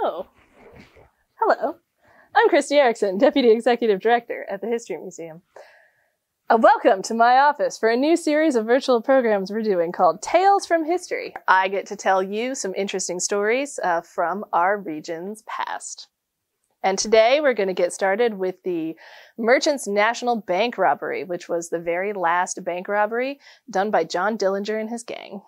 Oh, hello. I'm Kristie Erickson, Deputy Executive Director at the History Museum. Uh, welcome to my office for a new series of virtual programs we're doing called Tales from History. I get to tell you some interesting stories uh, from our region's past. And today we're going to get started with the Merchants National Bank robbery, which was the very last bank robbery done by John Dillinger and his gang.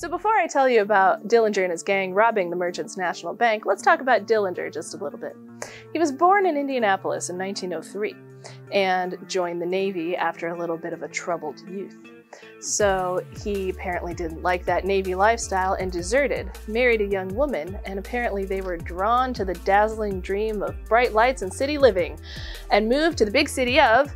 So before I tell you about Dillinger and his gang robbing the Merchants National Bank, let's talk about Dillinger just a little bit. He was born in Indianapolis in 1903 and joined the Navy after a little bit of a troubled youth. So he apparently didn't like that Navy lifestyle and deserted, married a young woman, and apparently they were drawn to the dazzling dream of bright lights and city living and moved to the big city of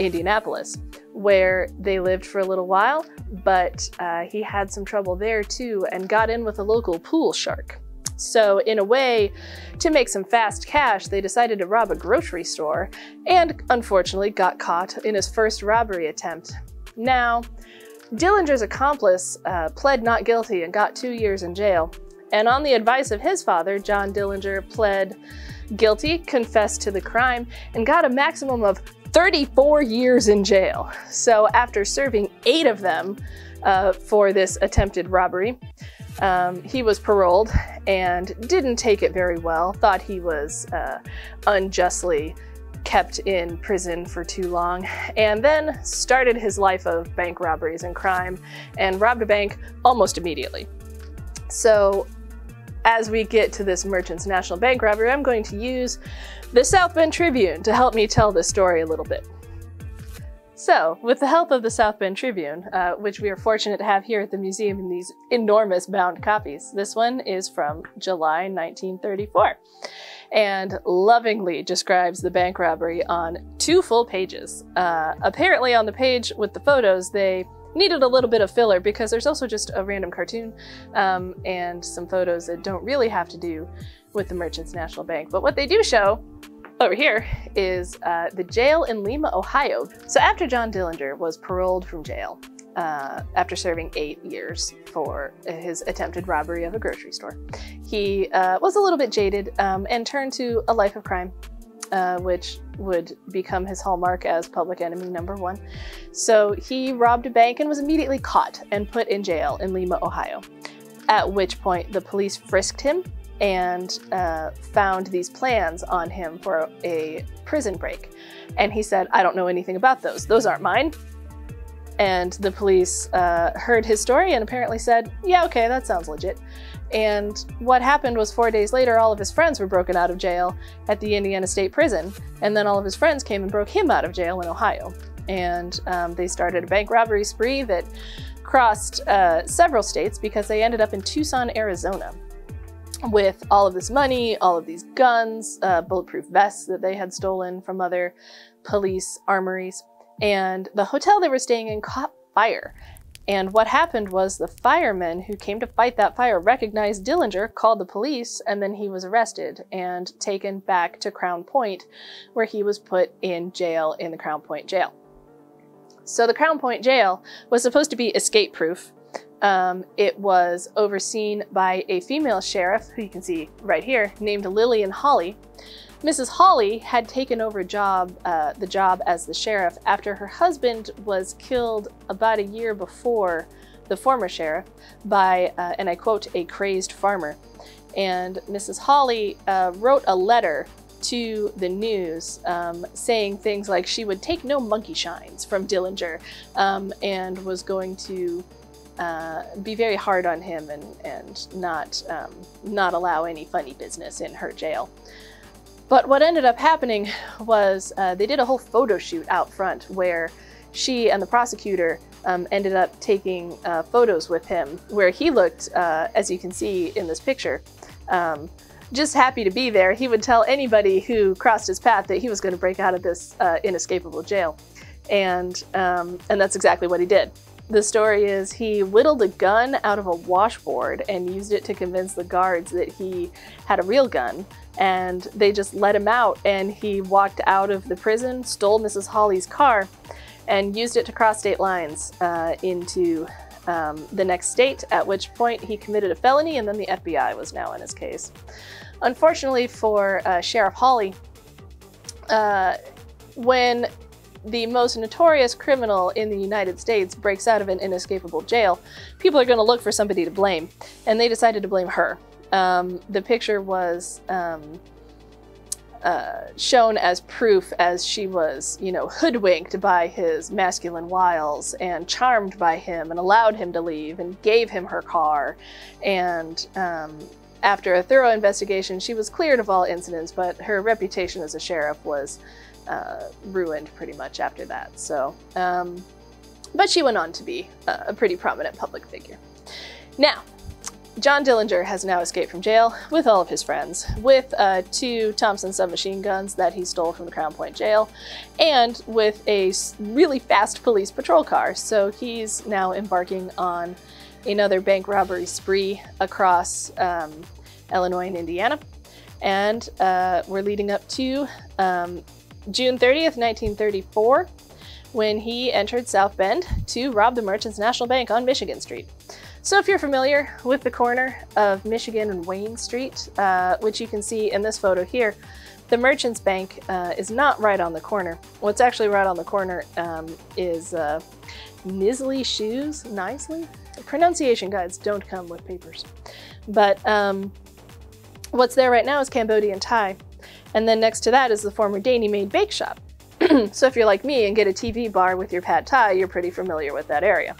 Indianapolis, where they lived for a little while, but uh, he had some trouble there too and got in with a local pool shark. So, in a way, to make some fast cash, they decided to rob a grocery store and unfortunately got caught in his first robbery attempt. Now, Dillinger's accomplice uh, pled not guilty and got two years in jail. And on the advice of his father, John Dillinger pled guilty, confessed to the crime, and got a maximum of 34 years in jail. So after serving eight of them uh, for this attempted robbery, um, he was paroled and didn't take it very well, thought he was uh, unjustly kept in prison for too long, and then started his life of bank robberies and crime and robbed a bank almost immediately. So as we get to this Merchants National Bank robbery, I'm going to use the South Bend Tribune to help me tell this story a little bit. So, with the help of the South Bend Tribune, uh, which we are fortunate to have here at the museum in these enormous bound copies, this one is from July 1934 and lovingly describes the bank robbery on two full pages. Uh, apparently, on the page with the photos, they needed a little bit of filler because there's also just a random cartoon um, and some photos that don't really have to do with the Merchants National Bank. But what they do show over here is uh, the jail in Lima, Ohio. So after John Dillinger was paroled from jail, uh, after serving eight years for his attempted robbery of a grocery store, he uh, was a little bit jaded um, and turned to a life of crime, uh, which would become his hallmark as public enemy number one. So he robbed a bank and was immediately caught and put in jail in Lima, Ohio. At which point the police frisked him and uh, found these plans on him for a prison break. And he said, I don't know anything about those. Those aren't mine. And the police uh, heard his story and apparently said, Yeah, okay, that sounds legit. And what happened was four days later, all of his friends were broken out of jail at the Indiana State Prison. And then all of his friends came and broke him out of jail in Ohio. And um, they started a bank robbery spree that crossed uh, several states because they ended up in Tucson, Arizona with all of this money, all of these guns, uh, bulletproof vests that they had stolen from other police armories. And the hotel they were staying in caught fire. And what happened was the firemen who came to fight that fire recognized Dillinger, called the police, and then he was arrested and taken back to Crown Point, where he was put in jail in the Crown Point jail. So the Crown Point jail was supposed to be escape proof um, it was overseen by a female sheriff, who you can see right here, named Lillian Holley. Mrs. Holley had taken over job, uh, the job as the sheriff after her husband was killed about a year before the former sheriff by, uh, and I quote, a crazed farmer. And Mrs. Holley uh, wrote a letter to the news um, saying things like she would take no monkey shines from Dillinger um, and was going to uh, be very hard on him and, and not, um, not allow any funny business in her jail. But what ended up happening was uh, they did a whole photo shoot out front where she and the prosecutor um, ended up taking uh, photos with him where he looked, uh, as you can see in this picture, um, just happy to be there. He would tell anybody who crossed his path that he was going to break out of this uh, inescapable jail. And, um, and that's exactly what he did. The story is he whittled a gun out of a washboard and used it to convince the guards that he had a real gun. And they just let him out, and he walked out of the prison, stole Mrs. Holley's car, and used it to cross state lines uh, into um, the next state, at which point he committed a felony, and then the FBI was now in his case. Unfortunately for uh, Sheriff Hawley, uh, when the most notorious criminal in the United States breaks out of an inescapable jail, people are going to look for somebody to blame, and they decided to blame her. Um, the picture was um, uh, shown as proof as she was, you know, hoodwinked by his masculine wiles and charmed by him and allowed him to leave and gave him her car. And um, after a thorough investigation, she was cleared of all incidents, but her reputation as a sheriff was uh, ruined pretty much after that. So, um, but she went on to be a, a pretty prominent public figure. Now, John Dillinger has now escaped from jail with all of his friends, with uh, two Thompson submachine guns that he stole from the Crown Point jail, and with a really fast police patrol car. So he's now embarking on another bank robbery spree across um, Illinois and Indiana. And uh, we're leading up to um, June 30th, 1934, when he entered South Bend to rob the Merchants National Bank on Michigan Street. So if you're familiar with the corner of Michigan and Wayne Street, uh, which you can see in this photo here, the Merchants Bank uh, is not right on the corner. What's actually right on the corner um, is uh, Nisley Shoes, Nisley? Pronunciation guides don't come with papers. But um, what's there right now is Cambodian Thai. And then next to that is the former Danny Made Bake Shop. so if you're like me and get a TV bar with your pad thai, you're pretty familiar with that area.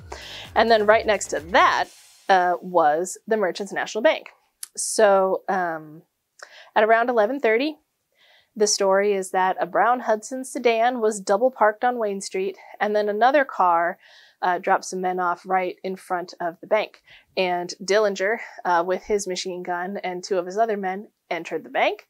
And then right next to that uh, was the Merchants National Bank. So um, at around 11:30, the story is that a brown Hudson sedan was double parked on Wayne Street, and then another car uh, dropped some men off right in front of the bank. And Dillinger, uh, with his machine gun and two of his other men, entered the bank.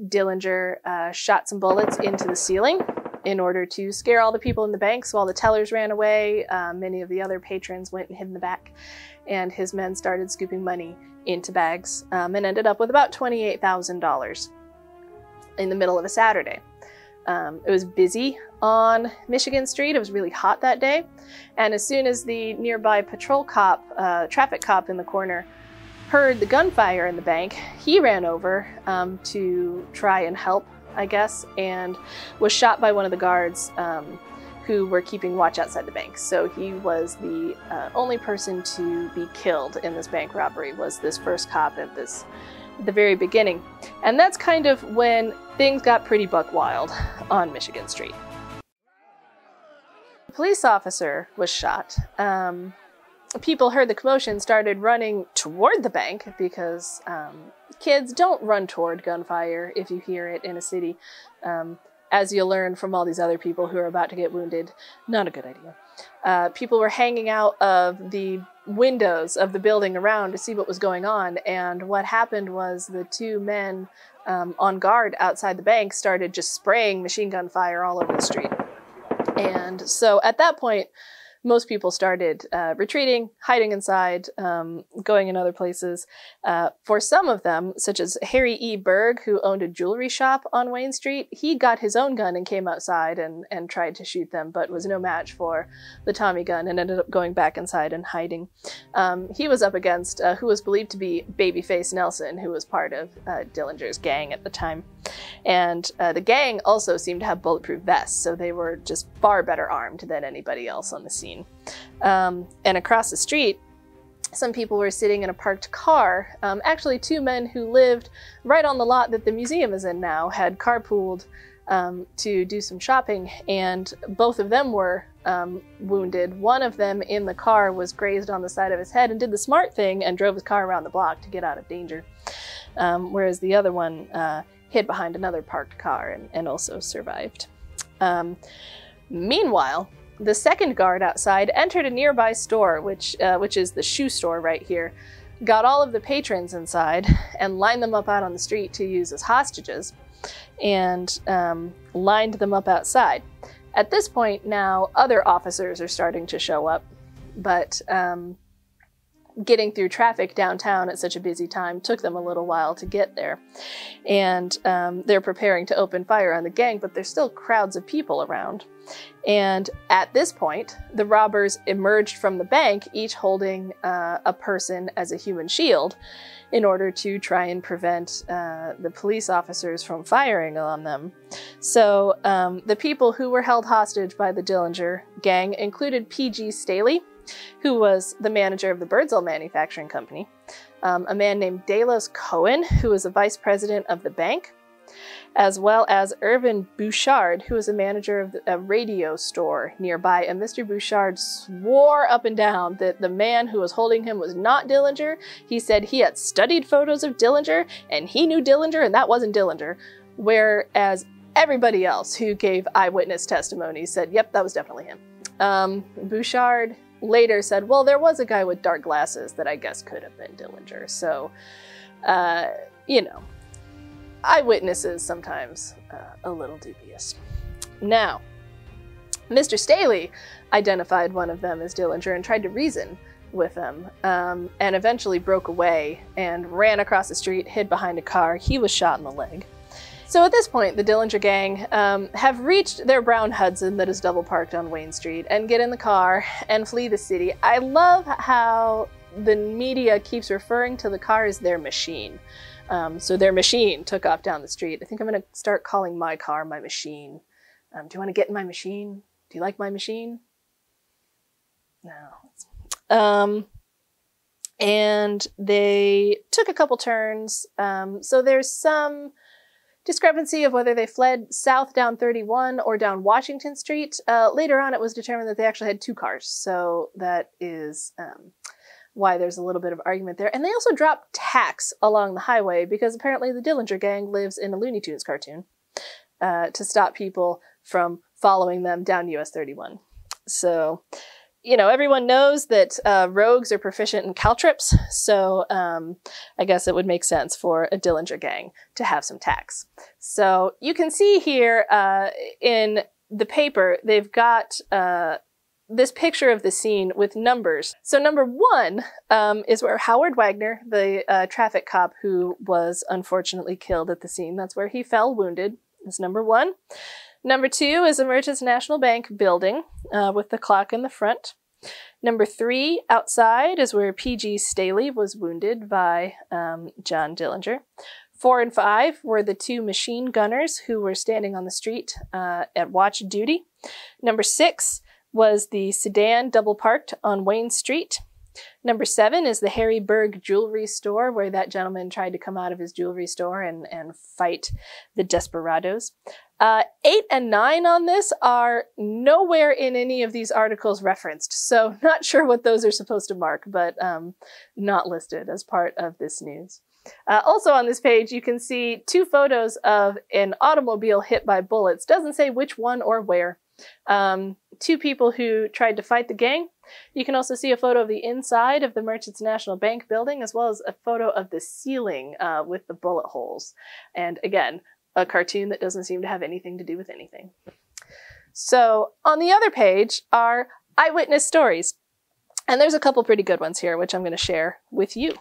Dillinger uh, shot some bullets into the ceiling in order to scare all the people in the banks while the tellers ran away. Uh, many of the other patrons went and hid in the back, and his men started scooping money into bags um, and ended up with about $28,000 in the middle of a Saturday. Um, it was busy on Michigan Street. It was really hot that day. And as soon as the nearby patrol cop, uh, traffic cop in the corner, heard the gunfire in the bank, he ran over um, to try and help I guess, and was shot by one of the guards um, who were keeping watch outside the bank. So he was the uh, only person to be killed in this bank robbery. Was this first cop at this at the very beginning, and that's kind of when things got pretty buck wild on Michigan Street. A police officer was shot. Um, people heard the commotion, started running toward the bank because um, kids don't run toward gunfire if you hear it in a city. Um, as you'll learn from all these other people who are about to get wounded, not a good idea. Uh, people were hanging out of the windows of the building around to see what was going on, and what happened was the two men um, on guard outside the bank started just spraying machine gun fire all over the street. And so at that point, most people started uh, retreating, hiding inside, um, going in other places. Uh, for some of them, such as Harry E. Berg, who owned a jewelry shop on Wayne Street, he got his own gun and came outside and, and tried to shoot them, but was no match for the Tommy gun and ended up going back inside and hiding. Um, he was up against uh, who was believed to be Babyface Nelson, who was part of uh, Dillinger's gang at the time. And uh, the gang also seemed to have bulletproof vests, so they were just far better armed than anybody else on the Um, and across the street, some people were sitting in a parked car. Um, actually, two men who lived right on the lot that the museum is in now had carpooled um, to do some shopping, and both of them were um, wounded. One of them in the car was grazed on the side of his head and did the smart thing and drove his car around the block to get out of danger. Um, whereas the other one uh, hid behind another parked car and, and also survived. Um, meanwhile, the second guard outside entered a nearby store, which, uh, which is the shoe store right here, got all of the patrons inside and lined them up out on the street to use as hostages, and um, lined them up outside. At this point, now other officers are starting to show up, but um, getting through traffic downtown at such a busy time took them a little while to get there. And um, they're preparing to open fire on the gang, but there's still crowds of people around. And at this point, the robbers emerged from the bank, each holding uh, a person as a human shield, in order to try and prevent uh, the police officers from firing on them. So um, the people who were held hostage by the Dillinger gang included P.G. Staley, who was the manager of the Birdsell Manufacturing Company, um, a man named Delos Coen, who was a vice president of the bank, as well as Irvin Bouchard, who was a manager of a radio store nearby. And Mr. Bouchard swore up and down that the man who was holding him was not Dillinger. He said he had studied photos of Dillinger and he knew Dillinger and that wasn't Dillinger. Whereas everybody else who gave eyewitness testimony said, yep, that was definitely him. Um, Bouchard later said, well, there was a guy with dark glasses that I guess could have been Dillinger. So, uh, you know, eyewitnesses sometimes uh, a little dubious. Now, Mr. Staley identified one of them as Dillinger and tried to reason with them, um, and eventually broke away and ran across the street, hid behind a car. He was shot in the leg. So at this point, the Dillinger gang um, have reached their brown Hudson that is double parked on Wayne Street and get in the car and flee the city. I love how the media keeps referring to the car as their machine. Um, so their machine took off down the street. I think I'm going to start calling my car my machine. Um, do you want to get in my machine? Do you like my machine? No. Um, and they took a couple turns. Um, so there's some discrepancy of whether they fled south down 31 or down Washington Street. Uh, later on, it was determined that they actually had two cars. So that is um, why there's a little bit of argument there. And they also dropped tacks along the highway because apparently the Dillinger gang lives in a Looney Tunes cartoon uh, to stop people from following them down US 31. So you know, everyone knows that uh, rogues are proficient in caltrops, so um, I guess it would make sense for a Dillinger gang to have some tacks. So you can see here uh, in the paper, they've got uh, this picture of the scene with numbers. So number one um, is where Howard Wagner, the uh, traffic cop who was unfortunately killed at the scene, that's where he fell wounded, is number one. Number two is Merchants National Bank building uh, with the clock in the front. Number three, outside, is where P.G. Staley was wounded by um, John Dillinger. Four and five were the two machine gunners who were standing on the street uh, at watch duty. Number six was the sedan double parked on Wayne Street. Number seven is the Harry Berg jewelry store, where that gentleman tried to come out of his jewelry store and, and fight the desperados. Uh, eight and nine on this are nowhere in any of these articles referenced, so not sure what those are supposed to mark, but um, not listed as part of this news. Uh, also on this page, you can see two photos of an automobile hit by bullets. Doesn't say which one or where. Um, two people who tried to fight the gang. You can also see a photo of the inside of the Merchants National Bank building, as well as a photo of the ceiling uh, with the bullet holes. And again, a cartoon that doesn't seem to have anything to do with anything. So on the other page are eyewitness stories. And there's a couple pretty good ones here, which I'm going to share with you.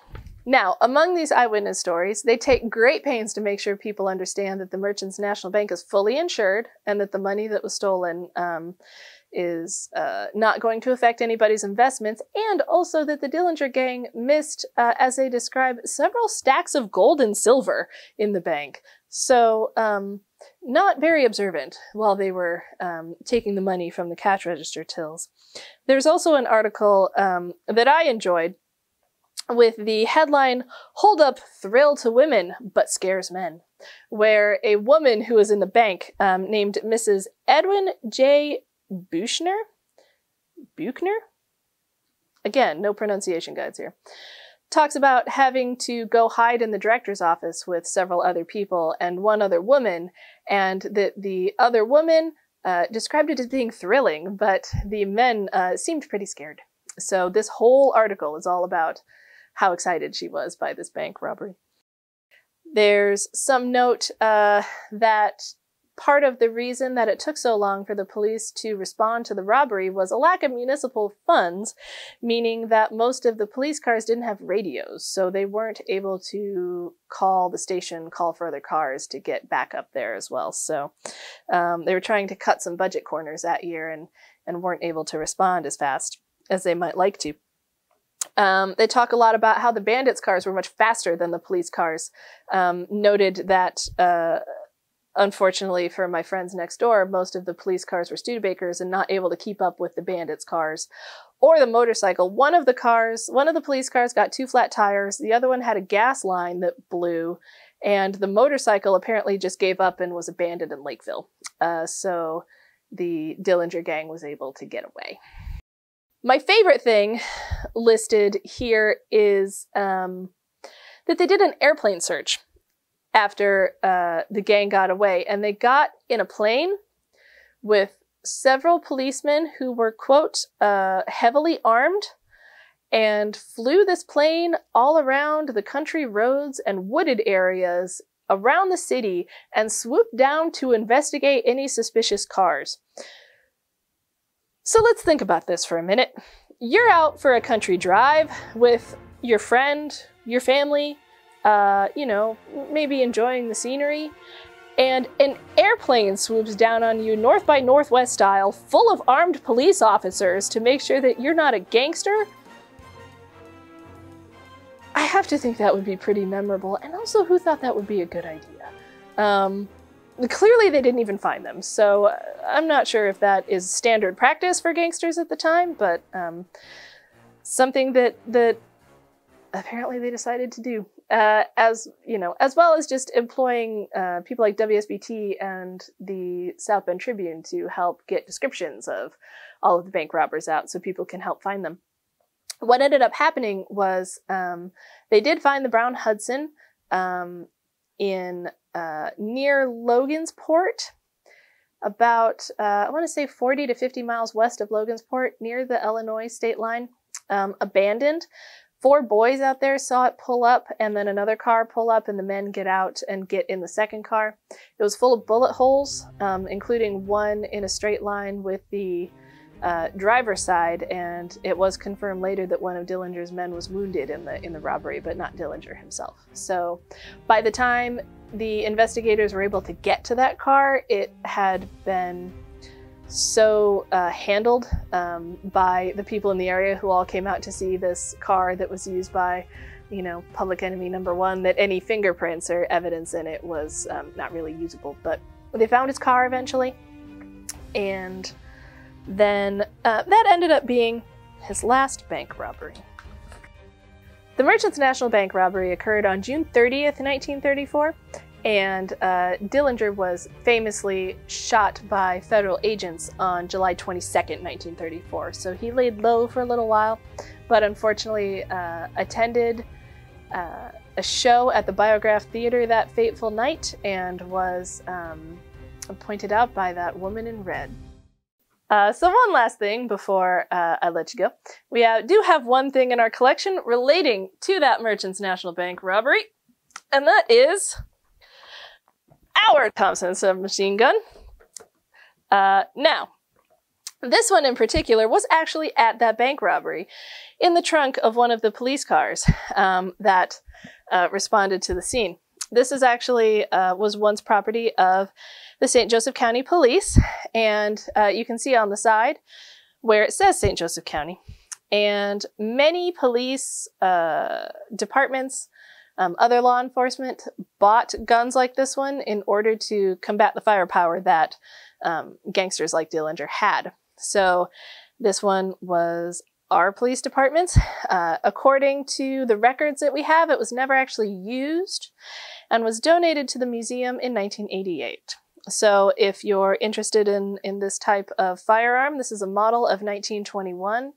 Now, among these eyewitness stories, they take great pains to make sure people understand that the Merchants National Bank is fully insured and that the money that was stolen um, is uh, not going to affect anybody's investments, and also that the Dillinger gang missed, uh, as they describe, several stacks of gold and silver in the bank. So, um, not very observant while they were um, taking the money from the cash register tills. There's also an article um, that I enjoyed with the headline Hold Up Thrill to Women But Scares Men, where a woman who was in the bank um, named Mrs. Edwin J. Buchner? Buchner? Again, no pronunciation guides here. Talks about having to go hide in the director's office with several other people and one other woman, and that the other woman uh, described it as being thrilling, but the men uh, seemed pretty scared. So this whole article is all about how excited she was by this bank robbery. There's some note uh, that part of the reason that it took so long for the police to respond to the robbery was a lack of municipal funds, meaning that most of the police cars didn't have radios, so they weren't able to call the station, call for other cars to get back up there as well. So um, they were trying to cut some budget corners that year and, and weren't able to respond as fast as they might like to. Um, they talk a lot about how the bandits' cars were much faster than the police cars. Um, noted that, uh, unfortunately for my friends next door, most of the police cars were Studebakers and not able to keep up with the bandits' cars or the motorcycle. One of the cars, one of the police cars got two flat tires. The other one had a gas line that blew. And the motorcycle apparently just gave up and was abandoned in Lakeville. Uh, so the Dillinger gang was able to get away. My favorite thing listed here is um, that they did an airplane search after uh, the gang got away, and they got in a plane with several policemen who were, quote, uh, heavily armed and flew this plane all around the country roads and wooded areas around the city and swooped down to investigate any suspicious cars. So let's think about this for a minute. You're out for a country drive with your friend, your family, uh, you know, maybe enjoying the scenery, and an airplane swoops down on you north by northwest style, full of armed police officers to make sure that you're not a gangster. I have to think that would be pretty memorable, and also who thought that would be a good idea? Um, clearly they didn't even find them. So uh, I'm not sure if that is standard practice for gangsters at the time, but um, something that that apparently they decided to do. Uh, as you know, as well as just employing uh, people like WSBT and the South Bend Tribune to help get descriptions of all of the bank robbers out, so people can help find them. What ended up happening was um, they did find the Brown Hudson um, in uh, near Logansport, about, uh, I want to say 40 to 50 miles west of Logansport, near the Illinois state line, um, abandoned. Four boys out there saw it pull up, and then another car pull up, and the men get out and get in the second car. It was full of bullet holes, um, including one in a straight line with the uh, driver's side, and it was confirmed later that one of Dillinger's men was wounded in the in the robbery, but not Dillinger himself. So, by the time the investigators were able to get to that car, it had been so uh, handled um, by the people in the area who all came out to see this car that was used by, you know, public enemy number one, that any fingerprints or evidence in it was um, not really usable. But they found his car eventually, and then uh, that ended up being his last bank robbery. The Merchants National Bank robbery occurred on June 30th, 1934, and uh, Dillinger was famously shot by federal agents on July 22nd, 1934. So he laid low for a little while, but unfortunately uh, attended uh, a show at the Biograph Theater that fateful night and was um, pointed out by that woman in red. Uh, so one last thing before uh, I let you go. We uh, do have one thing in our collection relating to that Merchants National Bank robbery, and that is our Thompson submachine gun. Uh, now, this one in particular was actually at that bank robbery in the trunk of one of the police cars um, that uh, responded to the scene. This is actually uh, was once property of the St. Joseph County Police, and uh, you can see on the side where it says St. Joseph County. And many police uh, departments, um, other law enforcement, bought guns like this one in order to combat the firepower that um, gangsters like Dillinger had. So this one was our police department. Uh, according to the records that we have, it was never actually used and was donated to the museum in 1988. So if you're interested in, in this type of firearm, this is a model of 1921.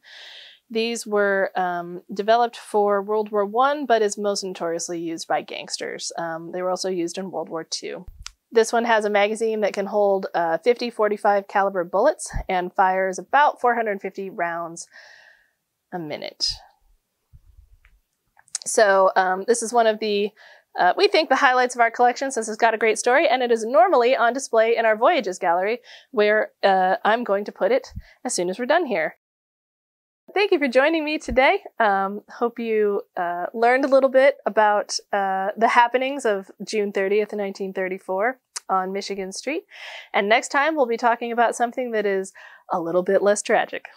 These were um, developed for World War I, but is most notoriously used by gangsters. Um, they were also used in World War II. This one has a magazine that can hold uh, 50 45 caliber bullets and fires about 450 rounds a minute. So um, this is one of the Uh, we think the highlights of our collection since it's got a great story, and it is normally on display in our Voyages gallery, where uh, I'm going to put it as soon as we're done here. Thank you for joining me today. Um, hope you uh, learned a little bit about uh, the happenings of June 30th, 1934 on Michigan Street. And next time we'll be talking about something that is a little bit less tragic.